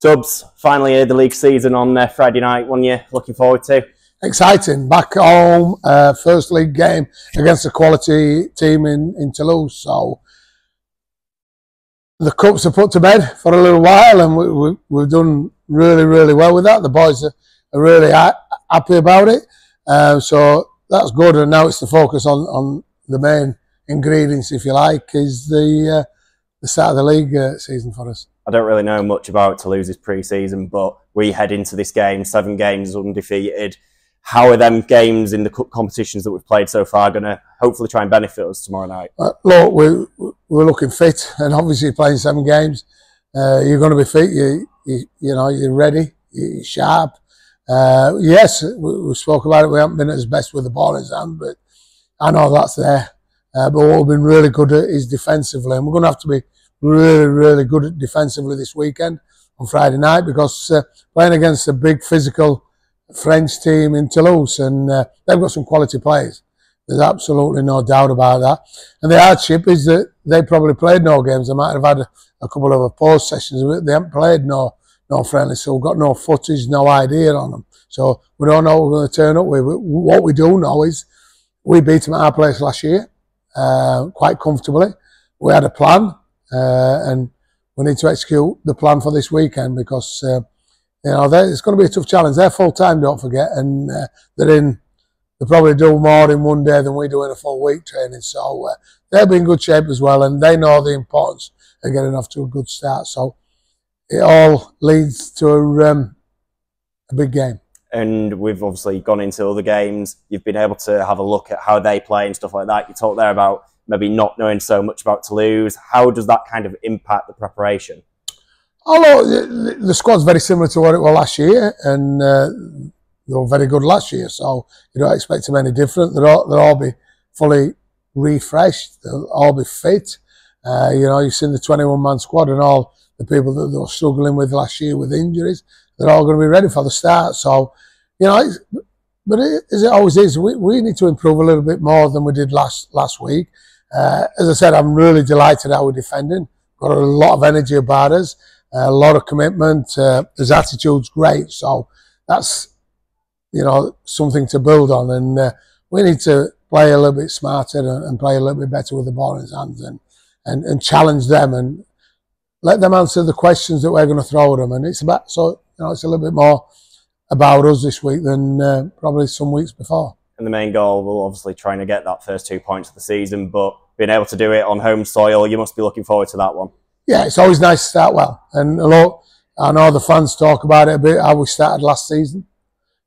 Dubs, finally here, the league season on uh, Friday night, one year looking forward to. Exciting. Back home, uh, first league game against a quality team in, in Toulouse. So the cups are put to bed for a little while and we, we, we've done really, really well with that. The boys are, are really ha happy about it. Uh, so that's good. And now it's the focus on, on the main ingredients, if you like, is the, uh, the start of the league uh, season for us. I don't really know much about Toulouse's pre-season, but we head into this game, seven games undefeated. How are them games in the competitions that we've played so far going to hopefully try and benefit us tomorrow night? Uh, look, we're, we're looking fit, and obviously playing seven games, uh, you're going to be fit. You, you, you know, you're ready, you're sharp. Uh, yes, we, we, spoke about it. We haven't been at his best with the ball in hand, but I know that's there. Uh, but what we've been really good at is defensively, and we're going to have to be really, really good defensively this weekend on Friday night because uh, playing against a big physical French team in Toulouse and uh, they've got some quality players. There's absolutely no doubt about that. And the hardship is that they probably played no games. They might have had a, a couple of pause sessions, but they haven't played no no friendly, so we've got no footage, no idea on them. So we don't know what we're going to turn up with. What we do know is we beat them at our place last year uh, quite comfortably. We had a plan. Uh, and we need to execute the plan for this weekend because uh, you know it's going to be a tough challenge. They're full time, don't forget, and uh, they're in. They probably do more in one day than we do in a full week training. So uh, they'll be in good shape as well, and they know the importance of getting off to a good start. So it all leads to a, um, a big game and we've obviously gone into other games. You've been able to have a look at how they play and stuff like that. You talked there about maybe not knowing so much about Toulouse. How does that kind of impact the preparation? Although the, the squad's very similar to what it was last year, and uh, they were very good last year, so you don't expect them any different. They'll all, they'll all be fully refreshed. They'll all be fit. Uh, you know, you've seen the 21 man squad and all the people that they were struggling with last year with injuries. They're all going to be ready for the start. So, you know, but it, as it always is, we, we need to improve a little bit more than we did last last week. Uh, as I said, I'm really delighted how we're defending. Got a lot of energy about us, a lot of commitment. Uh, his attitude's great, so that's you know something to build on. And uh, we need to play a little bit smarter and, and, play a little bit better with the ball in his hands and, and, and challenge them and let them answer the questions that we're going to throw at them. And it's about so know it's a little bit more about us this week than uh, probably some weeks before and the main goal will obviously trying to get that first two points of the season, but being able to do it on home soil, you must be looking forward to that one. Yeah, it's always nice to start well. And look, I know the fans talk about it a bit, how we started last season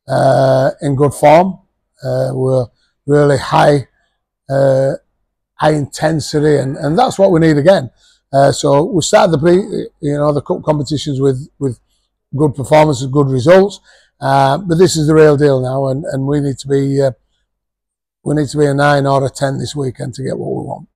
uh, in good form. Uh, we're really high, uh, high intensity, and, and that's what we need again. Uh, so we started the pre, you know, the cup competitions with, with good performances, good results. Uh, but this is the real deal now, and, and we need to be uh, we need to be a nine or a ten this weekend to get what we want.